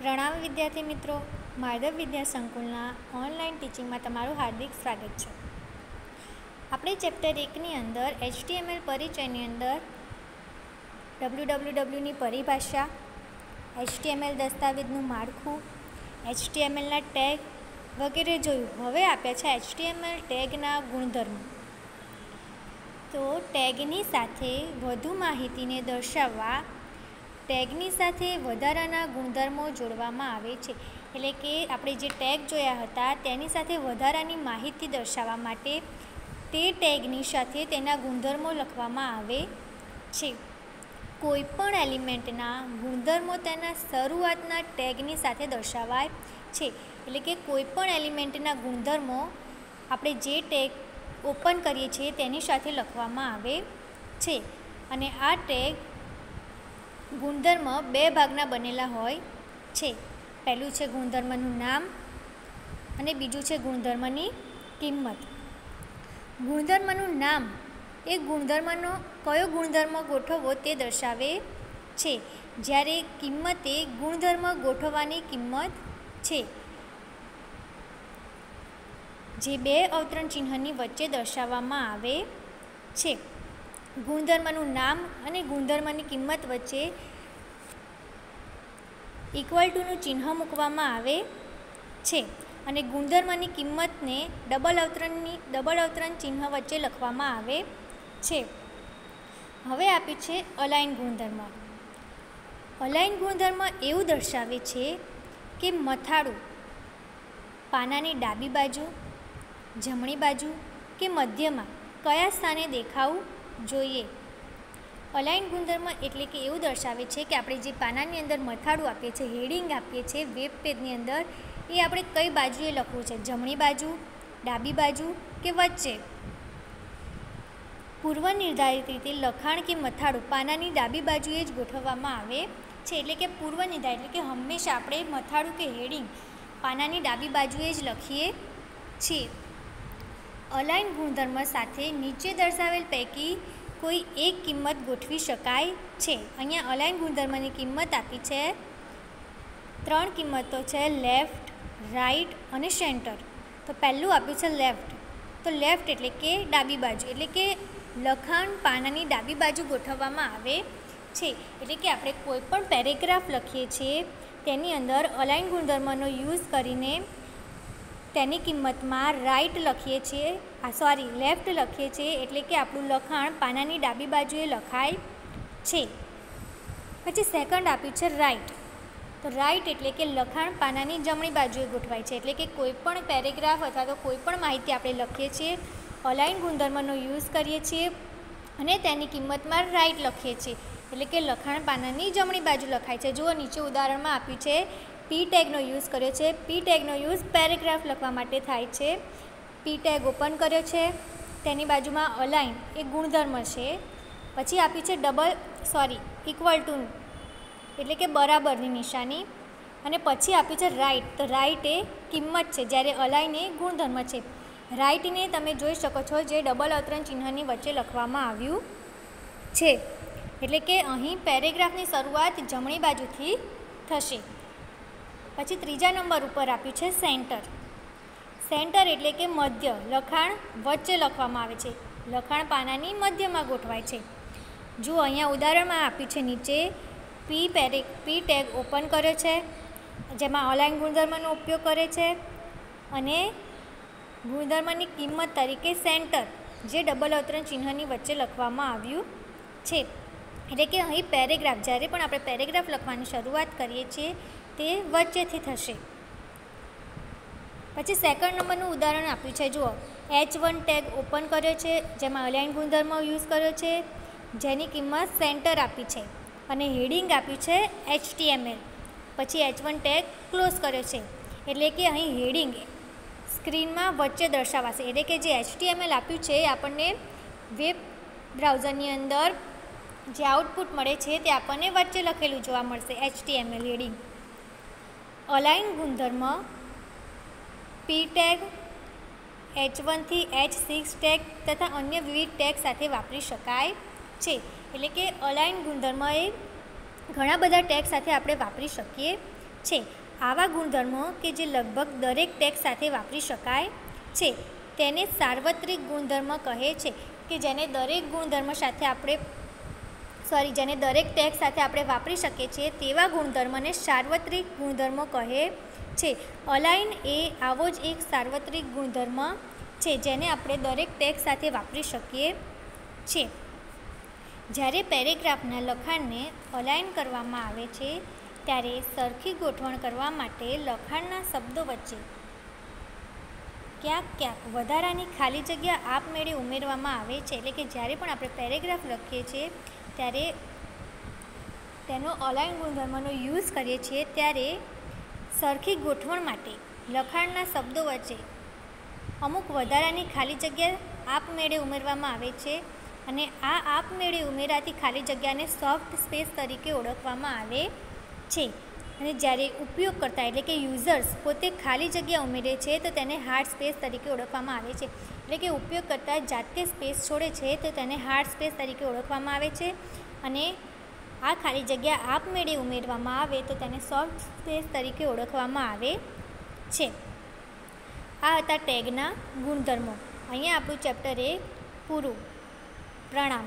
પ્રણામ વિદ્યાર્થી મિત્રો, માધવ વિદ્યા સંકુલના ઓનલાઈન ટીચિંગમાં તમારું હાર્દિક સ્વાગત છે. આપણે ચેપ્ટર એકની અંદર એચટીએમએલ પરિચયની અંદર ડબલ્યુ ડબલ્યુ ડબલ્યુની પરિભાષા, એચટીએમએલ દસ્તાવેજનું માળખું, એચટીએમએલના ટેગ વગેરે જોયું. હવે આપ્યા છે એચટીએમએલ ટેગના ગુણધર્મો. તો ટેગની સાથે વધુ માહિતીને દર્શાવવા ટેગની સાથે વધારાના ગુણધર્મો જોડવામાં આવે છે. એટલે કે આપણે જે ટેગ જોયા હતા, તેની સાથે વધારાની માહિતી દર્શાવવા માટે તે ટેગની સાથે તેના ગુણધર્મો લખવામાં આવે છે. કોઈપણ એલિમેન્ટના ગુણધર્મો તેના શરૂઆતના ટેગની સાથે દર્શાવાય છે. એટલે કે કોઈપણ એલિમેન્ટના ગુણધર્મો આપણે જે ટેગ ઓપન કરીએ છીએ તેની સાથે લખવામાં આવે છે. અને આ ટેગ ગુણધર્મ બે ભાગના બનેલા હોય છે. પહેલું છે ગુણધર્મનું નામ અને બીજું છે ગુણધર્મની કિંમત. ગુણધર્મનું નામ એ ગુણધર્મનો કયો ગુણધર્મ ગોઠવવો તે દર્શાવે છે. જ્યારે કિંમત એ ગુણધર્મ ગોઠવવાની કિંમત છે. જે બે અવતરણ ચિહ્નની વચ્ચે દર્શાવવામાં આવે છે. ગુણધર્મનું નામ અને ગુણધર્મની કિંમત વચ્ચે ઇક્વલ ટુનું ચિહ્ન મૂકવામાં આવે છે. અને ગુણધર્મની કિંમતને ડબલ અવતરણની ડબલ અવતરણ ચિહ્ન વચ્ચે લખવામાં આવે છે. હવે આપ્યું છે અલાઇન ગુણધર્મ. અલાઇન ગુણધર્મ એવું દર્શાવે છે કે મથાળું પાનાની ડાબી બાજુ, જમણી બાજુ કે મધ્યમાં કયા સ્થાને દેખાવું જોઈએ. અલાઇન ગુણધર્મ એટલે કે એવું દર્શાવે છે કે આપણે જે પાનાની અંદર મથાળું આપીએ છીએ, હેડિંગ આપીએ છીએ, વેબ પેજની અંદર, એ આપણે કઈ બાજુએ લખવું છે? જમણી બાજુ, ડાબી બાજુ કે વચ્ચે? પૂર્વ નિર્ધારિત રીતે લખાણ કે મથાળું પાનાની ડાબી બાજુએ જ ગોઠવવામાં આવે છે. એટલે કે પૂર્વ નિર્ધારિત એટલે કે હંમેશા આપણે મથાળું કે હેડિંગ પાનાની ડાબી બાજુએ જ લખીએ છીએ. અલાઇન ગુણધર્મ સાથે નીચે દર્શાવેલ પૈકી કોઈ એક કિંમત ગોઠવી શકાય છે. અહીંયા અલાઇન ગુણધર્મની કિંમત આપી છે. ત્રણ કિંમતો છે, લેફ્ટ, રાઈટ અને સેન્ટર. તો પહેલું આપ્યું છે લેફ્ટ. તો લેફ્ટ એટલે કે ડાબી બાજુ. એટલે કે લખાણ પાનાની ડાબી બાજુ ગોઠવવામાં આવે છે. એટલે કે આપણે કોઈ પણ પેરેગ્રાફ લખીએ છીએ, તેની અંદર અલાઇન ગુણધર્મનો યુઝ કરીને તેની કિંમતમાં રાઇટ લખીએ છીએ, આ સોરી લેફ્ટ લખીએ છીએ એટલે કે આપણું લખાણ પાનાની ડાબી બાજુએ લખાય છે. પછી સેકન્ડ આપ્યું છે રાઇટ તો રાઇટ એટલે કે લખાણ પાનાની જમણી બાજુએ ગોઠવાય છે. એટલે કે કોઈપણ પેરેગ્રાફ અથવા તો કોઈપણ માહિતી આપણે લખીએ છીએ અલાઇન ગુણધર્મનો યુઝ કરીએ છીએ અને તેની કિંમતમાં રાઇટ લખીએ છીએ. એટલે કે લખાણ પાનાની જમણી બાજુ લખાય છે. જુઓ, નીચે ઉદાહરણમાં આપ્યું છે. પી ટેગનો યુઝ કર્યો છે. પી ટેગનો યુઝ પેરેગ્રાફ લખવા માટે થાય છે. પી ટેગ ઓપન કર્યો છે. તેની બાજુમાં અલાઇન એ ગુણધર્મ છે. પછી આપી છે ડબલ સોરી ઇક્વલ ટુ એટલે કે બરાબરની નિશાની. અને પછી આપ્યું છે રાઇટ તો રાઇટ એ કિંમત છે. જ્યારે અલાઇન એ ગુણધર્મ છે. રાઇટને તમે જોઈ શકો છો, જે ડબલ અવતરણ ચિહ્નની વચ્ચે લખવામાં આવ્યું છે. એટલે કે અહીં પેરેગ્રાફની શરૂઆત જમણી બાજુથી થશે. પછી ત્રીજા નંબર ઉપર આપ્યું છે સેન્ટર. સેન્ટર એટલે કે મધ્ય, લખાણ વચ્ચે લખવામાં આવે છે. લખાણ પાનાની મધ્યમાં ગોઠવાય છે. જો અહીંયા ઉદાહરણમાં આપ્યું છે નીચે પી પેરે પી ટેગ ઓપન કર્યો છે, જેમાં ઓનલાઈન ગુણધર્મનો ઉપયોગ કરે છે અને ગુણધર્મની કિંમત તરીકે સેન્ટર, જે ડબલ અવતરણ ચિહ્નની વચ્ચે લખવામાં આવ્યું છે. એટલે કે અહીં પેરેગ્રાફ, જ્યારે પણ આપણે પેરેગ્રાફ લખવાની શરૂઆત કરીએ છીએ, તે વચ્ચેથી થશે. પછી સેકન્ડ નંબરનું ઉદાહરણ આપ્યું છે. જુઓ એચ વન ટેગ ઓપન કર્યો છે, જેમાં અલાઇન ગુણધર્મ યુઝ કર્યો છે, જેની કિંમત સેન્ટર આપી છે અને હેડિંગ આપ્યું છે એચટીએમએલ પછી એચ વન ટેગ ક્લોઝ કર્યો છે, એટલે કે અહીં હેડિંગ સ્ક્રીનમાં વચ્ચે દર્શાવાશે. એટલે કે જે એચટીએમએલ આપ્યું છે, એ આપણને વેબ બ્રાઉઝરની અંદર જે આઉટપુટ મળે છે તે આપણને વચ્ચે લખેલું જોવા મળશે એચટીએમએલ હેડિંગ અલાઇન ગુણધર્મ પી ટેગ એચ વનથી એચ સિક્સ ટેગ તથા અન્ય વિવિધ ટેગ સાથે વાપરી શકાય છે. એટલે કે અલાઇન ગુણધર્મ એ ઘણા બધા ટેગ સાથે આપણે વાપરી શકીએ છે. આવા ગુણધર્મો કે જે લગભગ દરેક ટેગ સાથે વાપરી શકાય છે. તેને સાર્વત્રિક ગુણધર્મ કહે છે કે જેને દરેક ગુણધર્મ સાથે આપણે સોરી, જેને દરેક ટેગ સાથે આપણે વાપરી શકીએ છીએ, તેવા ગુણધર્મને સાર્વત્રિક ગુણધર્મો કહે છે. અલાઇન એ આવો જ એક સાર્વત્રિક ગુણધર્મ છે, જેને આપણે દરેક ટેગ સાથે વાપરી શકીએ છીએ. જ્યારે પેરેગ્રાફના લખાણને અલાઇન કરવામાં આવે છે, ત્યારે સરખી ગોઠવણ કરવા માટે લખાણના શબ્દો વચ્ચે ક્યાંક ક્યાંક વધારાની ખાલી જગ્યા આપમેળે ઉમેરવામાં આવે છે. એટલે કે જ્યારે પણ આપણે પેરેગ્રાફ લખીએ છીએ ત્યારે તેનો અલાઇન ગુણધર્મનો યુઝ કરીએ છીએ ત્યારે સરખી ગોઠવણ માટે લખાણના શબ્દો વચ્ચે અમુક વધારાની ખાલી જગ્યા આપમેળે ઉમેરવામાં આવે છે અને આ આપમેળે ઉમેરાતી ખાલી જગ્યાને સોફ્ટ સ્પેસ તરીકે ઓળખવામાં આવે છે. અને જ્યારે ઉપયોગકર્તા એટલે કે યુઝર્સ પોતે ખાલી જગ્યા ઉમેરે છે, તો તેને હાર્ડ સ્પેસ તરીકે ઓળખવામાં આવે છે. એટલે કે ઉપયોગકર્તા જાતે સ્પેસ છોડે છે, તો તેને હાર્ડ સ્પેસ તરીકે ઓળખવામાં આવે છે. અને આ ખાલી જગ્યા આપમેળે ઉમેરવામાં આવે, તો તેને સોફ્ટ સ્પેસ તરીકે ઓળખવામાં આવે છે. આ હતા ટેગના ગુણધર્મો. અહીંયા આપણું ચેપ્ટર એક પૂરું. પ્રણામ.